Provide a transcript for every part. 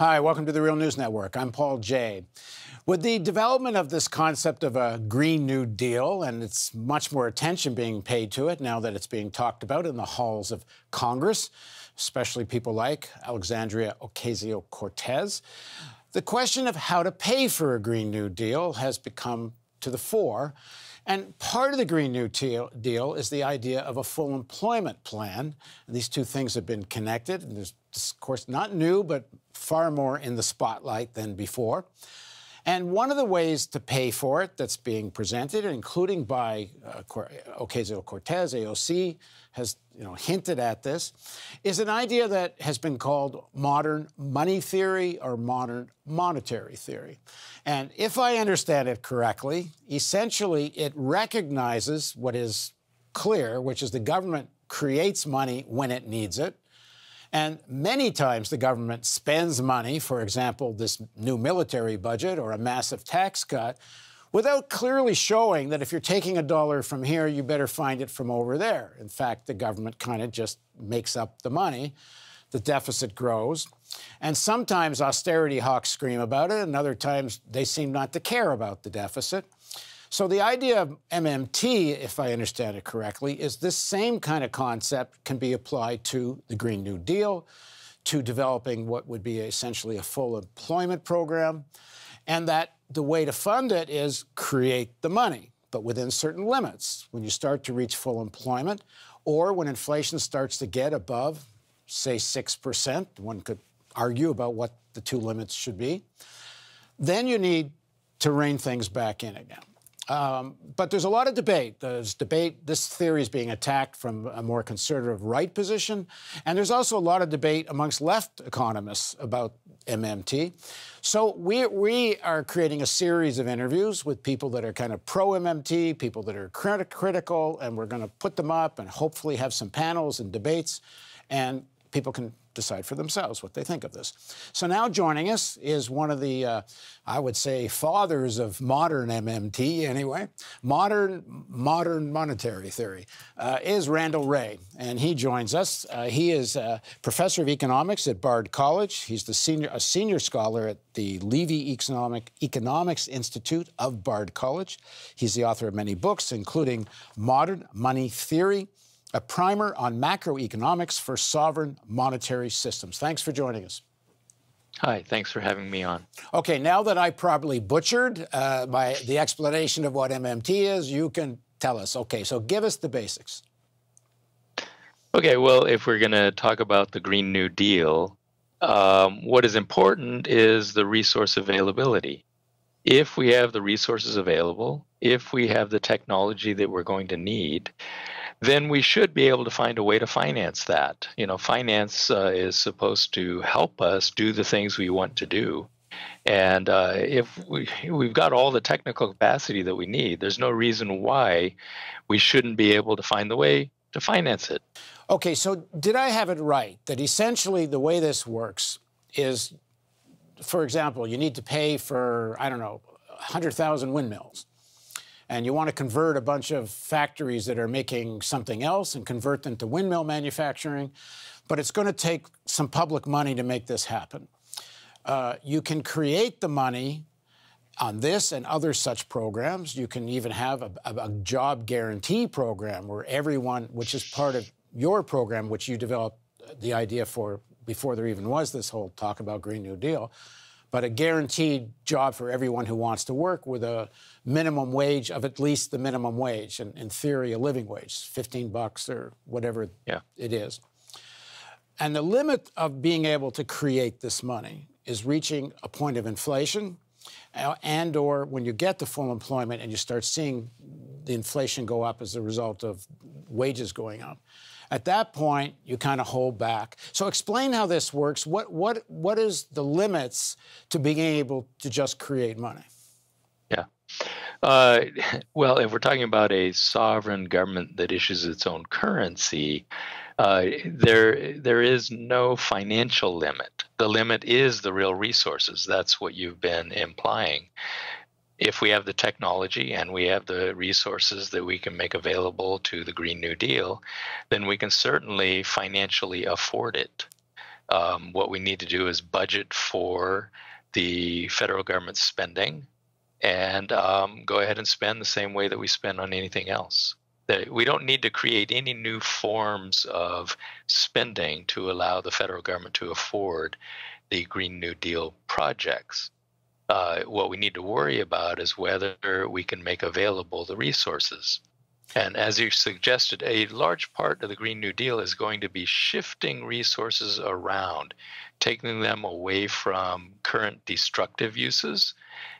Hi, welcome to the Real News Network. I'm Paul Jay. With the development of this concept of a Green New Deal, and it's much more attention being paid to it now that it's being talked about in the halls of Congress, especially people like Alexandria Ocasio Cortez, the question of how to pay for a Green New Deal has become to the fore. And part of the Green New Deal is the idea of a full employment plan. And these two things have been connected. And there's, of course, not new, but far more in the spotlight than before. And one of the ways to pay for it that's being presented, including by uh, Ocasio Cortez, AOC, has you know, hinted at this, is an idea that has been called modern money theory or modern monetary theory. And if I understand it correctly, essentially it recognizes what is clear, which is the government creates money when it needs it. And many times the government spends money, for example, this new military budget or a massive tax cut, without clearly showing that if you're taking a dollar from here, you better find it from over there. In fact, the government kind of just makes up the money. The deficit grows. And sometimes austerity hawks scream about it, and other times they seem not to care about the deficit. So the idea of MMT, if I understand it correctly, is this same kind of concept can be applied to the Green New Deal, to developing what would be essentially a full employment program, and that the way to fund it is create the money, but within certain limits. When you start to reach full employment, or when inflation starts to get above, say, 6%, one could argue about what the two limits should be, then you need to rein things back in again. Um, but there's a lot of debate. There's debate. This theory is being attacked from a more conservative right position. And there's also a lot of debate amongst left economists about MMT. So we, we are creating a series of interviews with people that are kind of pro MMT, people that are crit critical, and we're going to put them up and hopefully have some panels and debates. And people can decide for themselves what they think of this. So now joining us is one of the, uh, I would say, fathers of modern MMT, anyway, modern modern monetary theory, uh, is Randall Wray, and he joins us. Uh, he is a professor of economics at Bard College. He's the senior a senior scholar at the Levy Economic Economics Institute of Bard College. He's the author of many books, including Modern Money Theory a primer on macroeconomics for sovereign monetary systems. Thanks for joining us. Hi, thanks for having me on. Okay, now that I probably butchered uh, my, the explanation of what MMT is, you can tell us. Okay, so give us the basics. Okay, well, if we're going to talk about the Green New Deal, um, what is important is the resource availability. If we have the resources available, if we have the technology that we're going to need, then we should be able to find a way to finance that. You know, finance uh, is supposed to help us do the things we want to do. And uh, if we, we've got all the technical capacity that we need, there's no reason why we shouldn't be able to find the way to finance it. Okay, so did I have it right that essentially the way this works is, for example, you need to pay for, I don't know, 100,000 windmills and you want to convert a bunch of factories that are making something else and convert them to windmill manufacturing, but it's going to take some public money to make this happen. Uh, you can create the money on this and other such programs. You can even have a, a, a job guarantee program where everyone, which is part of your program, which you developed the idea for before there even was this whole talk about Green New Deal, but a guaranteed job for everyone who wants to work with a minimum wage of at least the minimum wage, and in theory, a living wage, 15 bucks or whatever yeah. it is. And the limit of being able to create this money is reaching a point of inflation uh, and or when you get to full employment and you start seeing the inflation go up as a result of wages going up. At that point, you kind of hold back. So explain how this works. What, what, what is the limits to being able to just create money? Yeah. Uh, well, if we're talking about a sovereign government that issues its own currency, uh, there there is no financial limit. The limit is the real resources. That's what you've been implying if we have the technology and we have the resources that we can make available to the Green New Deal, then we can certainly financially afford it. Um, what we need to do is budget for the federal government spending and um, go ahead and spend the same way that we spend on anything else. That we don't need to create any new forms of spending to allow the federal government to afford the Green New Deal projects. Uh, what we need to worry about is whether we can make available the resources. And as you suggested, a large part of the Green New Deal is going to be shifting resources around, taking them away from current destructive uses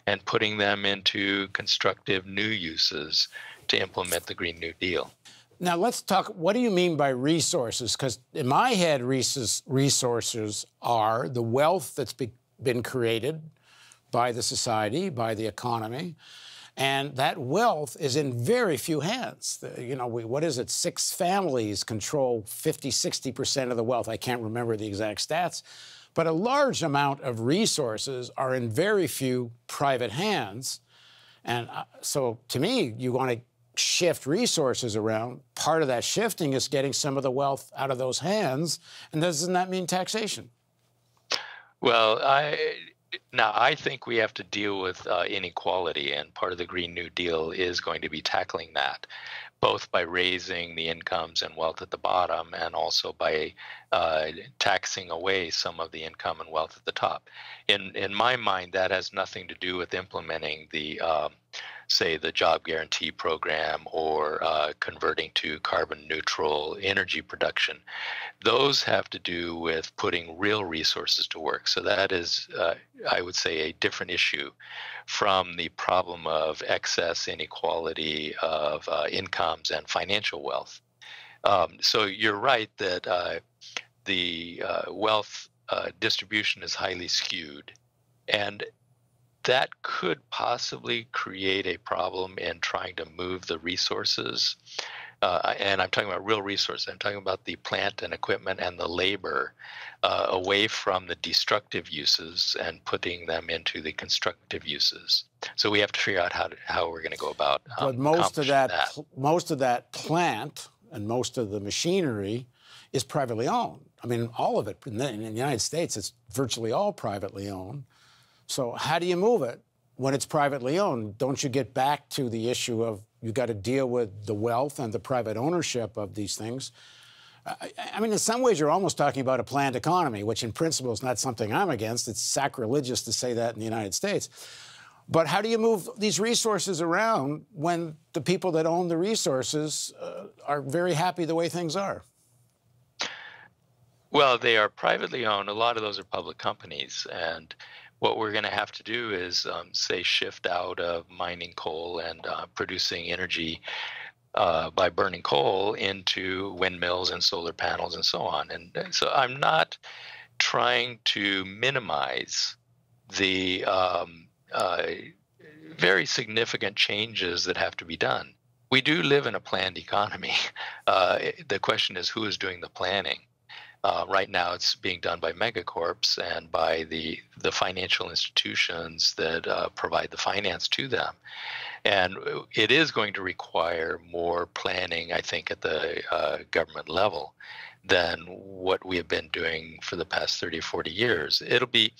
and putting them into constructive new uses to implement the Green New Deal. Now, let's talk. What do you mean by resources? Because in my head, resources are the wealth that's be, been created by the society, by the economy. And that wealth is in very few hands. You know, we, what is it? Six families control 50, 60% of the wealth. I can't remember the exact stats. But a large amount of resources are in very few private hands. And uh, so to me, you want to shift resources around. Part of that shifting is getting some of the wealth out of those hands. And doesn't that mean taxation? Well, I now I think we have to deal with uh, inequality, and part of the Green New Deal is going to be tackling that both by raising the incomes and wealth at the bottom and also by uh, taxing away some of the income and wealth at the top. In in my mind, that has nothing to do with implementing the um, say the job guarantee program or uh, converting to carbon neutral energy production. Those have to do with putting real resources to work. So that is, uh, I would say, a different issue from the problem of excess inequality of uh, incomes and financial wealth. Um, so you're right that uh, the uh, wealth uh, distribution is highly skewed. And that could possibly create a problem in trying to move the resources. Uh, and I'm talking about real resources. I'm talking about the plant and equipment and the labor uh, away from the destructive uses and putting them into the constructive uses. So we have to figure out how to, how we're going to go about. Um, but most of that, that, most of that plant and most of the machinery is privately owned. I mean, all of it in the, in the United States, it's virtually all privately owned. So how do you move it when it's privately owned? Don't you get back to the issue of you've got to deal with the wealth and the private ownership of these things? I, I mean, in some ways, you're almost talking about a planned economy, which in principle is not something I'm against. It's sacrilegious to say that in the United States. But how do you move these resources around when the people that own the resources uh, are very happy the way things are? Well, they are privately owned. A lot of those are public companies, and what we're going to have to do is, um, say, shift out of mining coal and uh, producing energy uh, by burning coal into windmills and solar panels and so on. And so I'm not trying to minimize the um, uh, very significant changes that have to be done. We do live in a planned economy. Uh, the question is who is doing the planning? Uh, right now, it's being done by megacorps and by the the financial institutions that uh, provide the finance to them, and it is going to require more planning, I think, at the uh, government level than what we have been doing for the past 30 or 40 years. It'll be,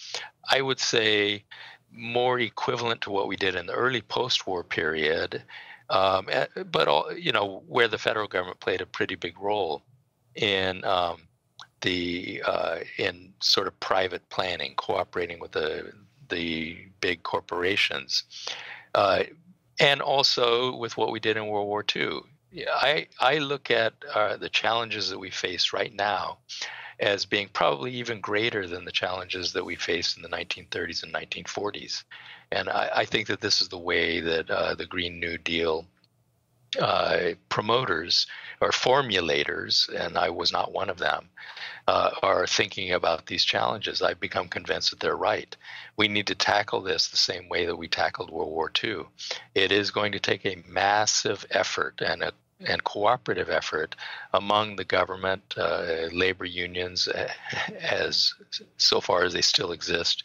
I would say, more equivalent to what we did in the early post-war period, um, eh, but all, you know where the federal government played a pretty big role in. Um, the uh, in sort of private planning, cooperating with the the big corporations, uh, and also with what we did in World War II. I I look at uh, the challenges that we face right now as being probably even greater than the challenges that we faced in the 1930s and 1940s, and I, I think that this is the way that uh, the Green New Deal uh, promoters or formulators, and I was not one of them, uh, are thinking about these challenges. I've become convinced that they're right. We need to tackle this the same way that we tackled World War II. It is going to take a massive effort and a and cooperative effort among the government, uh, labor unions, uh, as so far as they still exist,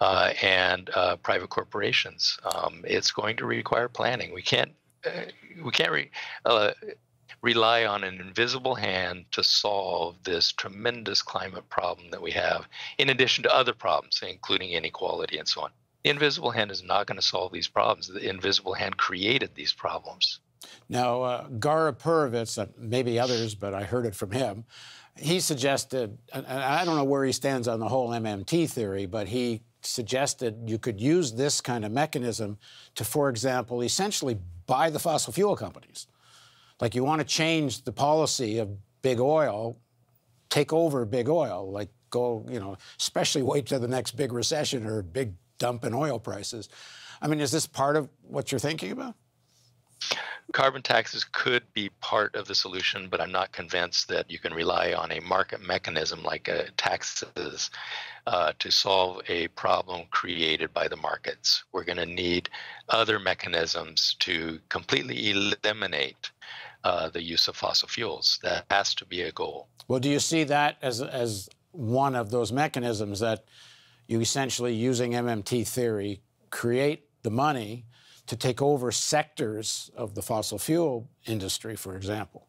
uh, and uh, private corporations. Um, it's going to require planning. We can't we can't re, uh, rely on an invisible hand to solve this tremendous climate problem that we have, in addition to other problems, including inequality and so on. The invisible hand is not going to solve these problems. The invisible hand created these problems. Now, uh, Gara uh, maybe others, but I heard it from him. He suggested, I don't know where he stands on the whole MMT theory, but he suggested you could use this kind of mechanism to, for example, essentially buy the fossil fuel companies. Like you want to change the policy of big oil, take over big oil, like go, you know, especially wait to the next big recession or big dump in oil prices. I mean, is this part of what you're thinking about? Carbon taxes could be part of the solution, but I'm not convinced that you can rely on a market mechanism like uh, taxes uh, to solve a problem created by the markets. We're going to need other mechanisms to completely eliminate uh, the use of fossil fuels. That has to be a goal. Well, do you see that as as one of those mechanisms that you essentially using MMT theory create the money to take over sectors of the fossil fuel industry, for example,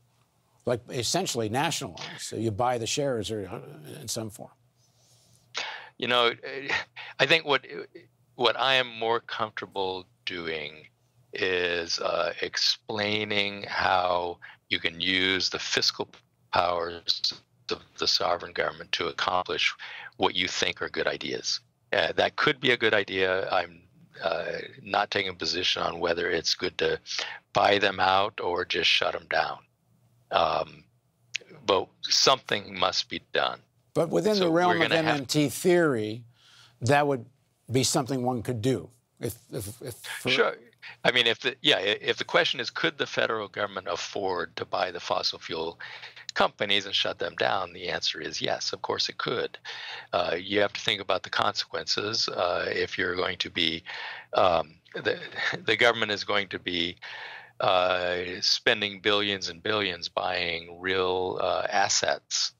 like essentially nationalize. So you buy the shares or uh, in some form. You know, I think what what I am more comfortable doing is uh, explaining how you can use the fiscal powers of the sovereign government to accomplish what you think are good ideas. Uh, that could be a good idea. I'm uh, not taking a position on whether it's good to buy them out or just shut them down. Um, but something must be done. But within so the realm of MMT have... theory, that would be something one could do. If, if, if for... Sure. I mean, if the yeah, if the question is, could the federal government afford to buy the fossil fuel companies and shut them down? The answer is yes, of course it could. Uh, you have to think about the consequences. Uh, if you're going to be, um, the, the government is going to be uh, spending billions and billions buying real uh, assets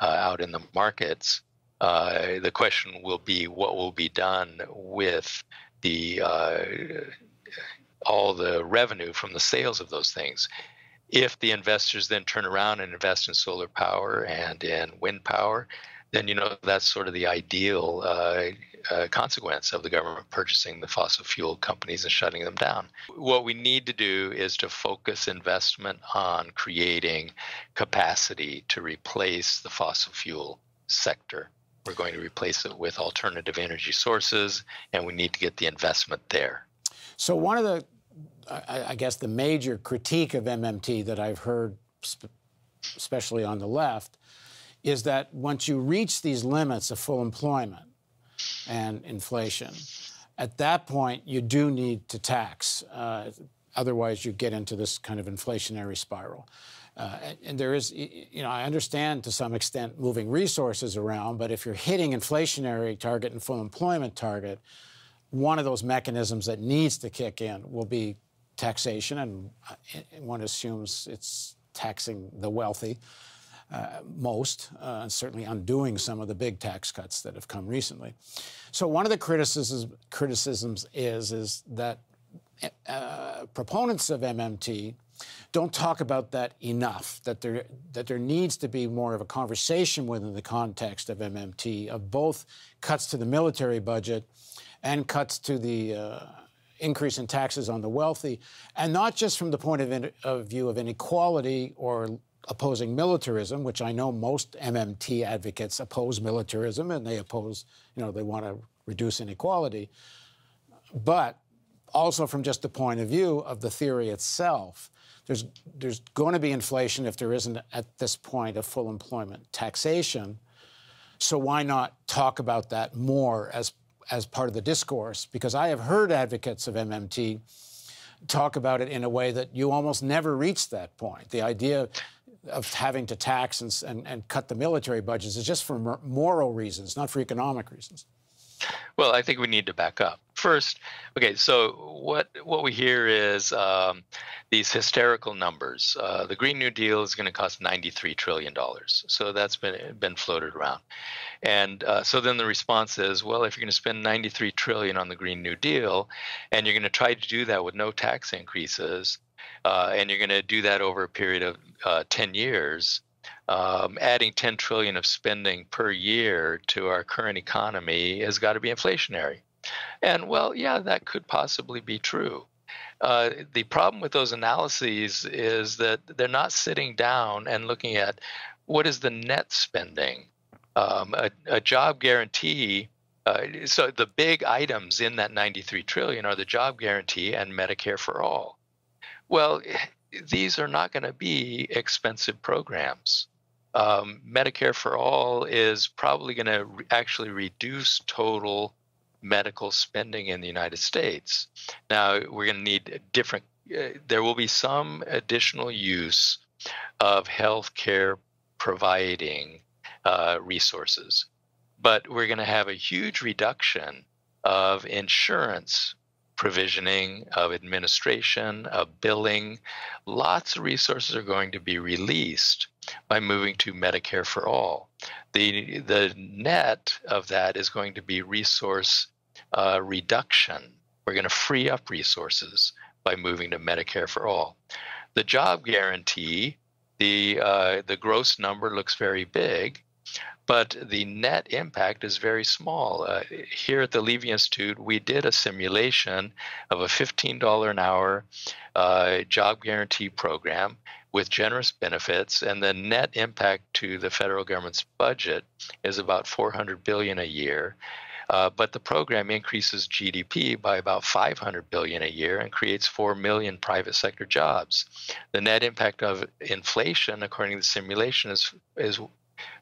uh, out in the markets. Uh, the question will be what will be done with the all the revenue from the sales of those things if the investors then turn around and invest in solar power and in wind power, then you know that's sort of the ideal uh, uh, consequence of the government purchasing the fossil fuel companies and shutting them down. What we need to do is to focus investment on creating capacity to replace the fossil fuel sector. We're going to replace it with alternative energy sources, and we need to get the investment there. So, one of the I, I, guess the major critique of MMT that I've heard, especially on the left, is that once you reach these limits of full employment and inflation, at that point you do need to tax. Uh, otherwise, you get into this kind of inflationary spiral. Uh, and, and there is, you know, I understand to some extent moving resources around, but if you're hitting inflationary target and full employment target, one of those mechanisms that needs to kick in will be taxation, and uh, one assumes it's taxing the wealthy uh, most, uh, and certainly undoing some of the big tax cuts that have come recently. So one of the criticisms, criticisms is is that uh, proponents of MMT don't talk about that enough. That there that there needs to be more of a conversation within the context of MMT of both cuts to the military budget and cuts to the uh, increase in taxes on the wealthy, and not just from the point of, in, of view of inequality or opposing militarism, which I know most MMT advocates oppose militarism and they oppose, you know, they want to reduce inequality, but also from just the point of view of the theory itself. There's, there's going to be inflation if there isn't, at this point, a full employment taxation. So why not talk about that more as as part of the discourse because I have heard advocates of MMT talk about it in a way that you almost never reach that point. The idea of having to tax and, and, and cut the military budgets is just for moral reasons, not for economic reasons. Well, I think we need to back up. First, okay, so what what we hear is um, these hysterical numbers. Uh, the Green New Deal is going to cost ninety-three trillion dollars. So that's been been floated around, and uh, so then the response is, well, if you're going to spend ninety-three trillion on the Green New Deal, and you're going to try to do that with no tax increases, uh, and you're going to do that over a period of uh, 10 years, um, adding 10 trillion of spending per year to our current economy has got to be inflationary. And well, yeah, that could possibly be true. Uh, the problem with those analyses is that they're not sitting down and looking at what is the net spending. Um, a, a, job guarantee. Uh, so the big items in that 93 trillion are the job guarantee and Medicare for all. Well, these are not going to be expensive programs. Um, Medicare for all is probably going to re- actually reduce total medical spending in the United States. Now, we're going to need different, uh, there will be some additional use of health care providing uh, resources, but we're going to have a huge reduction of insurance provisioning, of administration, of billing. Lots of resources are going to be released by moving to Medicare for all. The, the net of that is going to be resource uh, reduction. We're going to free up resources by moving to Medicare for all. The job guarantee, the, uh, the gross number looks very big, but the net impact is very small. Uh, here at the Levy Institute, we did a simulation of a $15 an hour uh, job guarantee program with generous benefits, and the net impact to the federal government's budget is about 400 billion a year. Uh, but the program increases GDP by about 500 billion a year and creates 4 million private sector jobs. The net impact of inflation, according to the simulation, is is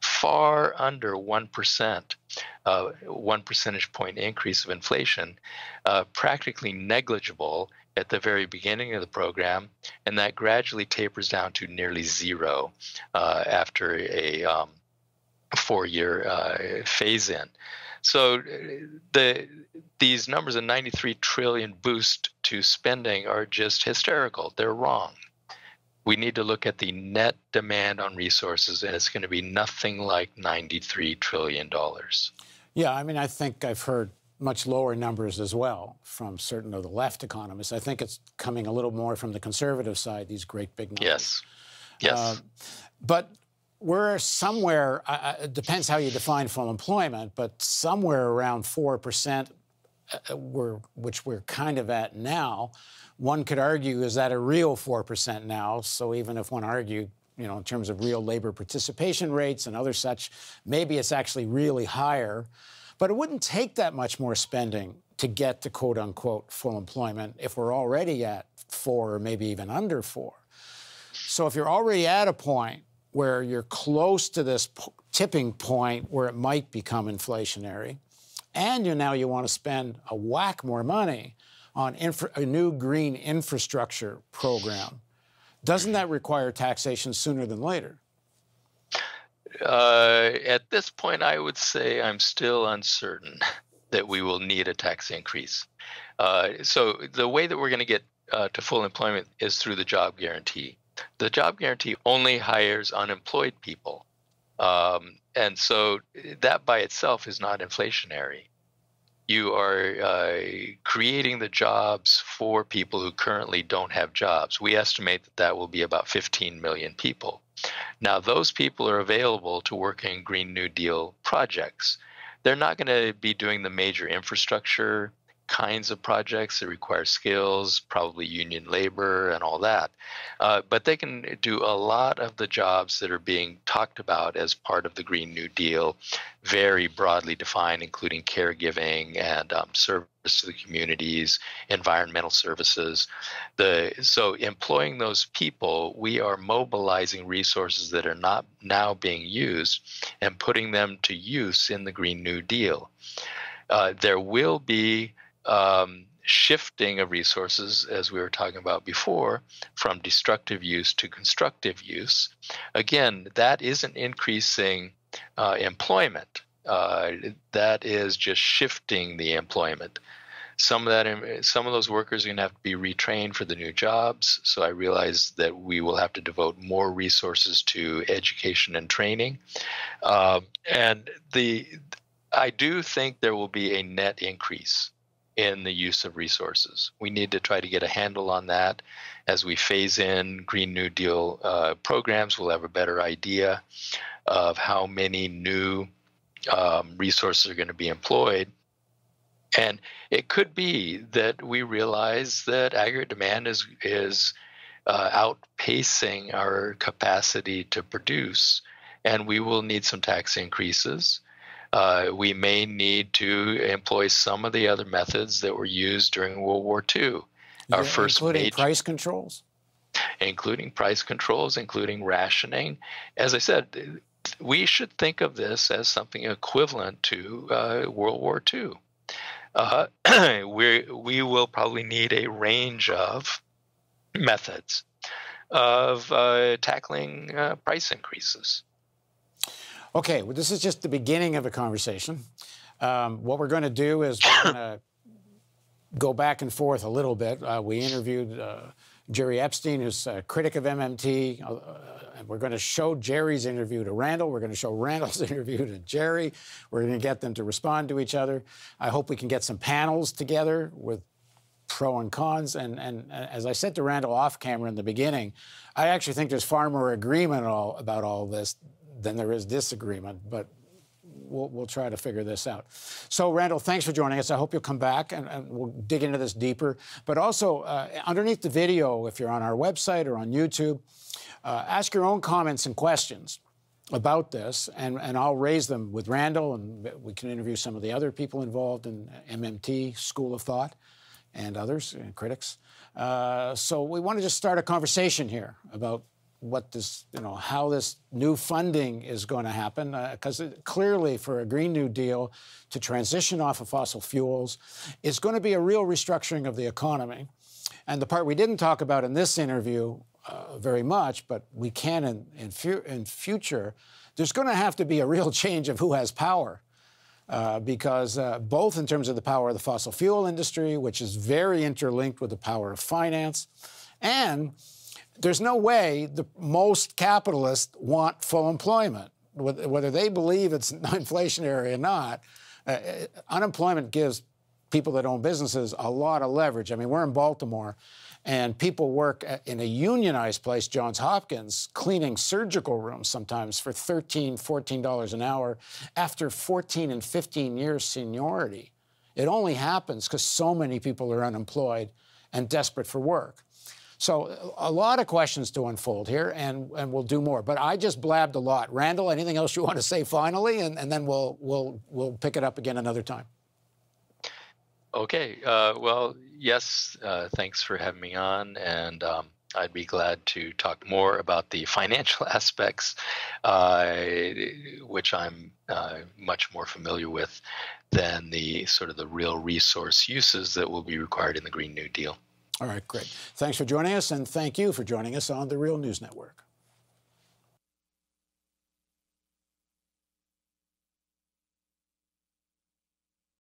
far under 1%, uh, 1 percentage point increase of inflation, uh, practically negligible at the very beginning of the program, and that gradually tapers down to nearly zero uh, after a um, four year uh, phase in. So the these numbers of 93 trillion boost to spending are just hysterical. They're wrong we need to look at the net demand on resources, and it's going to be nothing like $93 trillion. Yeah, I mean, I think I've heard much lower numbers as well from certain of the left economists. I think it's coming a little more from the conservative side, these great big numbers. Yes. Yes. Uh, but we're somewhere, uh, it depends how you define full employment, but somewhere around 4%, uh, we're, which we're kind of at now. One could argue, is that a real 4% now? So even if one argued, you know, in terms of real labor participation rates and other such, maybe it's actually really higher. But it wouldn't take that much more spending to get to quote unquote full employment if we're already at four or maybe even under four. So if you're already at a point where you're close to this tipping point where it might become inflationary, and you now you want to spend a whack more money, on a new green infrastructure program. Doesn't that require taxation sooner than later? Uh, at this point, I would say I'm still uncertain that we will need a tax increase. Uh, so the way that we're going to get uh, to full employment is through the job guarantee. The job guarantee only hires unemployed people. Um, and so that by itself is not inflationary you are uh, creating the jobs for people who currently don't have jobs. We estimate that that will be about 15 million people. Now, those people are available to work in Green New Deal projects. They're not going to be doing the major infrastructure kinds of projects that require skills, probably union labor and all that. Uh, but they can do a lot of the jobs that are being talked about as part of the Green New Deal, very broadly defined, including caregiving and um, service to the communities, environmental services. The so employing those people, we are mobilizing resources that are not now being used and putting them to use in the Green New Deal. Uh, there will be um, shifting of resources, as we were talking about before, from destructive use to constructive use. Again, that isn't increasing uh, employment. Uh, that is just shifting the employment. Some of that, some of those workers are going to have to be retrained for the new jobs. So I realize that we will have to devote more resources to education and training. Um, and the, I do think there will be a net increase in the use of resources. We need to try to get a handle on that as we phase in Green New Deal uh, programs. We'll have a better idea of how many new um, resources are going to be employed. And it could be that we realize that aggregate demand is is uh, outpacing our capacity to produce, and we will need some tax increases. Uh, we may need to employ some of the other methods that were used during World War II. Our yeah, first including major, price controls, including price controls, including rationing. As I said, we should think of this as something equivalent to uh, World War II. Uh, we we will probably need a range of methods of uh, tackling uh, price increases. Okay, well, this is just the beginning of a conversation. Um, what we're going to do is we're going to go back and forth a little bit. Uh, we interviewed uh, Jerry Epstein, who's a critic of MMT. Uh, we're going to show Jerry's interview to Randall. We're going to show Randall's interview to Jerry. We're going to get them to respond to each other. I hope we can get some panels together with pro and cons. And, and, as I said to Randall off camera in the beginning, I actually think there's far more agreement all, about all this than there is disagreement. But We'll, we'll, try to figure this out. So, Randall, thanks for joining us. I hope you'll come back and, and we'll dig into this deeper. But also, uh, underneath the video, if you're on our website or on YouTube, uh, ask your own comments and questions about this, and, and I'll raise them with Randall, and we can interview some of the other people involved in MMT School of Thought and others, and critics. Uh, so we want to just start a conversation here about what this, you know, how this new funding is going to happen. Because uh, clearly, for a Green New Deal to transition off of fossil fuels, is going to be a real restructuring of the economy. And the part we didn't talk about in this interview uh, very much, but we can in, in, fu- in future, there's going to have to be a real change of who has power uh, because uh, both in terms of the power of the fossil fuel industry, which is very interlinked with the power of finance, and there's no way the most capitalists want full employment, whether they believe it's inflationary or not. Uh, uh, unemployment gives people that own businesses a lot of leverage. I mean, we're in Baltimore, and people work in a unionized place, Johns Hopkins, cleaning surgical rooms sometimes for $13, $14 an hour after 14 and 15 years seniority. It only happens because so many people are unemployed and desperate for work. So a lot of questions to unfold here, and, and we'll do more. But I just blabbed a lot. Randall, anything else you want to say finally, and, and then we'll we'll we'll pick it up again another time. Okay. Uh, well, yes. Uh, thanks for having me on, and um, I'd be glad to talk more about the financial aspects, uh, which I'm uh, much more familiar with than the sort of the real resource uses that will be required in the Green New Deal. All right, great. Thanks for joining us, and thank you for joining us on the Real News Network.